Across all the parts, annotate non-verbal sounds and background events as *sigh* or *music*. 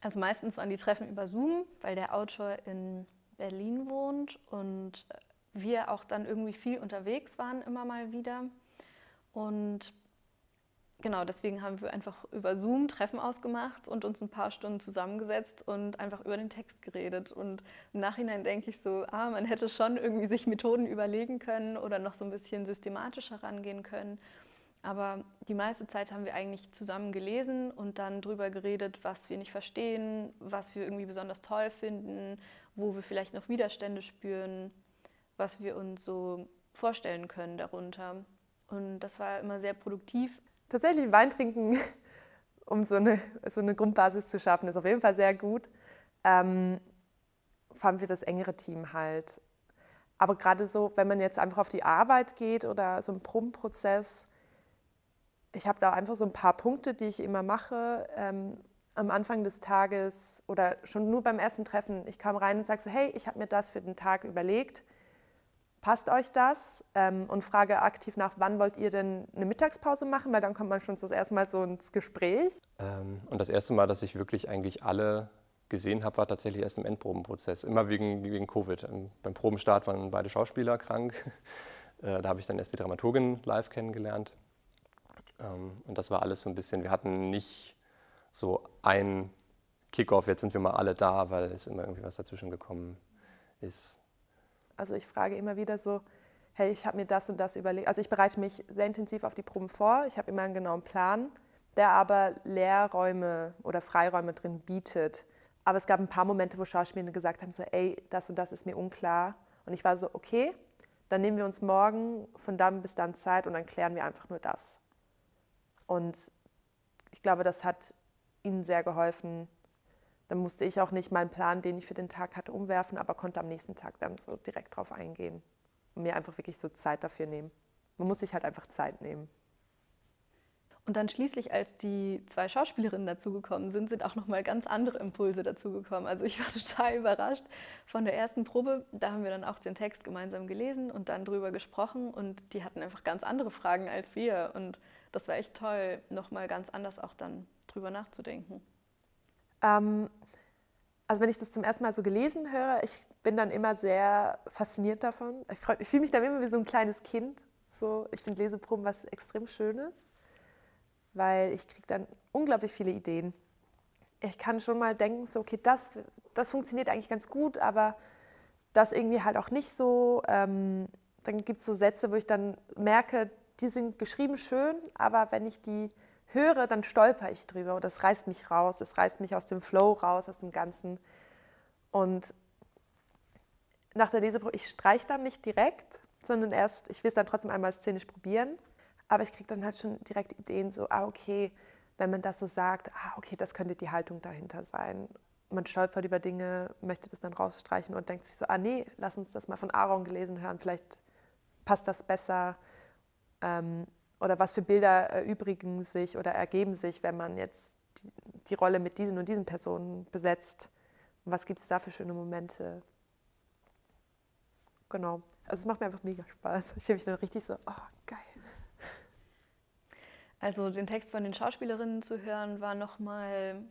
Also meistens waren die Treffen über Zoom, weil der Autor in Berlin wohnt und wir auch dann irgendwie viel unterwegs waren, immer mal wieder. Und genau, deswegen haben wir einfach über Zoom Treffen ausgemacht und uns ein paar Stunden zusammengesetzt und einfach über den Text geredet. Und im Nachhinein denke ich so, ah, man hätte schon irgendwie sich Methoden überlegen können oder noch so ein bisschen systematischer rangehen können. Aber die meiste Zeit haben wir eigentlich zusammen gelesen und dann drüber geredet, was wir nicht verstehen, was wir irgendwie besonders toll finden, wo wir vielleicht noch Widerstände spüren, was wir uns so vorstellen können darunter. Und das war immer sehr produktiv. Tatsächlich Wein trinken, *laughs* um so eine, so eine Grundbasis zu schaffen, ist auf jeden Fall sehr gut. Ähm, vor allem für das engere Team halt. Aber gerade so, wenn man jetzt einfach auf die Arbeit geht oder so einen Probenprozess, ich habe da einfach so ein paar Punkte, die ich immer mache. Ähm, am Anfang des Tages oder schon nur beim ersten Treffen, ich kam rein und sage so, hey, ich habe mir das für den Tag überlegt. Passt euch das? Ähm, und frage aktiv nach, wann wollt ihr denn eine Mittagspause machen? Weil dann kommt man schon das erste Mal so ins Gespräch. Ähm, und das erste Mal, dass ich wirklich eigentlich alle gesehen habe, war tatsächlich erst im Endprobenprozess. Immer wegen, wegen Covid. Ähm, beim Probenstart waren beide Schauspieler krank. *laughs* Äh, da habe ich dann erst die Dramaturgin live kennengelernt. Ähm, und das war alles so ein bisschen, wir hatten nicht so ein Kickoff, jetzt sind wir mal alle da, weil es immer irgendwie was dazwischen gekommen ist. Also ich frage immer wieder so, hey, ich habe mir das und das überlegt. Also ich bereite mich sehr intensiv auf die Proben vor. Ich habe immer einen genauen Plan, der aber Leerräume oder Freiräume drin bietet. Aber es gab ein paar Momente, wo Schauspieler gesagt haben, so, ey, das und das ist mir unklar. Und ich war so, okay, dann nehmen wir uns morgen von dann bis dann Zeit und dann klären wir einfach nur das. Und ich glaube, das hat ihnen sehr geholfen. Dann musste ich auch nicht meinen Plan, den ich für den Tag hatte, umwerfen, aber konnte am nächsten Tag dann so direkt drauf eingehen und mir einfach wirklich so Zeit dafür nehmen. Man muss sich halt einfach Zeit nehmen. Und dann schließlich, als die zwei Schauspielerinnen dazugekommen sind, sind auch nochmal ganz andere Impulse dazugekommen. Also ich war *laughs* total überrascht von der ersten Probe. Da haben wir dann auch den Text gemeinsam gelesen und dann drüber gesprochen und die hatten einfach ganz andere Fragen als wir. Und das war echt toll, nochmal ganz anders auch dann drüber nachzudenken. Ähm, also wenn ich das zum ersten Mal so gelesen höre, ich bin dann immer sehr fasziniert davon. Ich, ich fühle mich dann immer wie so ein kleines Kind. So, ich finde Leseproben was extrem Schönes, weil ich kriege dann unglaublich viele Ideen. Ich kann schon mal denken, so, okay, das, das funktioniert eigentlich ganz gut, aber das irgendwie halt auch nicht so. Ähm, dann gibt es so Sätze, wo ich dann merke, die sind geschrieben schön, aber wenn ich die höre, dann stolper ich drüber und das reißt mich raus, es reißt mich aus dem Flow raus, aus dem Ganzen. Und nach der Leseprobe, ich streiche dann nicht direkt, sondern erst, ich will es dann trotzdem einmal szenisch probieren, aber ich kriege dann halt schon direkt Ideen, so, ah, okay, wenn man das so sagt, ah, okay, das könnte die Haltung dahinter sein. Man stolpert über Dinge, möchte das dann rausstreichen und denkt sich so, ah, nee, lass uns das mal von Aaron gelesen hören, vielleicht passt das besser. Ähm, oder was für Bilder erübrigen sich oder ergeben sich, wenn man jetzt die, die Rolle mit diesen und diesen Personen besetzt? Was gibt es da für schöne Momente? Genau. Also es macht mir einfach mega Spaß. Ich fühle mich dann richtig so, oh, geil. Also den Text von den Schauspielerinnen zu hören, war nochmal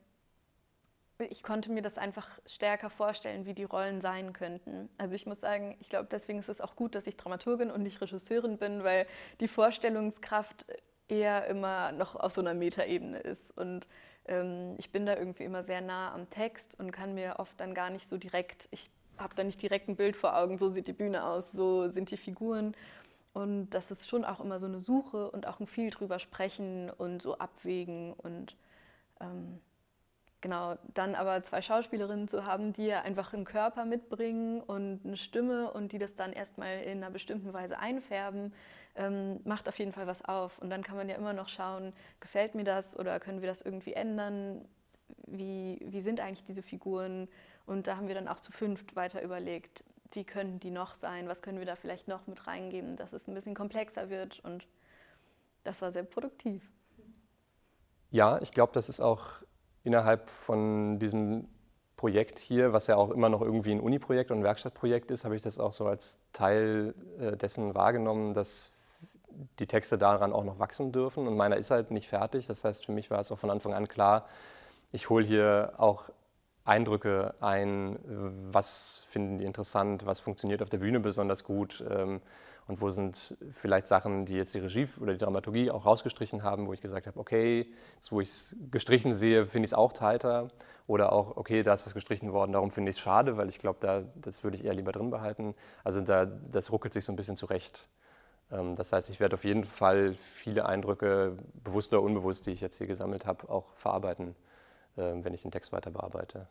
ich konnte mir das einfach stärker vorstellen, wie die Rollen sein könnten. Also ich muss sagen, ich glaube, deswegen ist es auch gut, dass ich Dramaturgin und nicht Regisseurin bin, weil die Vorstellungskraft eher immer noch auf so einer Metaebene ist. Und ähm, ich bin da irgendwie immer sehr nah am Text und kann mir oft dann gar nicht so direkt, ich habe da nicht direkt ein Bild vor Augen, so sieht die Bühne aus, so sind die Figuren. Und das ist schon auch immer so eine Suche und auch ein viel drüber sprechen und so abwägen und ähm, Genau, dann aber zwei Schauspielerinnen zu haben, die ja einfach einen Körper mitbringen und eine Stimme und die das dann erstmal in einer bestimmten Weise einfärben, ähm, macht auf jeden Fall was auf. Und dann kann man ja immer noch schauen, gefällt mir das oder können wir das irgendwie ändern? Wie, wie sind eigentlich diese Figuren? Und da haben wir dann auch zu fünft weiter überlegt, wie können die noch sein? Was können wir da vielleicht noch mit reingeben, dass es ein bisschen komplexer wird? Und das war sehr produktiv. Ja, ich glaube, das ist auch innerhalb von diesem Projekt hier, was ja auch immer noch irgendwie ein Uni-Projekt und ein Werkstattprojekt ist, habe ich das auch so als Teil äh, dessen wahrgenommen, dass die Texte daran auch noch wachsen dürfen. Und meiner ist halt nicht fertig. Das heißt, für mich war es auch von Anfang an klar, ich hole hier auch Eindrücke ein, was finden die interessant, was funktioniert auf der Bühne besonders gut ähm, und wo sind vielleicht Sachen, die jetzt die Regie oder die Dramaturgie auch rausgestrichen haben, wo ich gesagt habe, okay, jetzt wo ich es gestrichen sehe, finde ich es auch tighter oder auch, okay, da ist was gestrichen worden, darum finde ich es schade, weil ich glaube, da, das würde ich eher lieber drin behalten. Also da, das ruckelt sich so ein bisschen zurecht. Ähm, das heißt, ich werde auf jeden Fall viele Eindrücke, bewusst oder unbewusst, die ich jetzt hier gesammelt habe, auch verarbeiten, ähm, wenn ich den Text weiter bearbeite.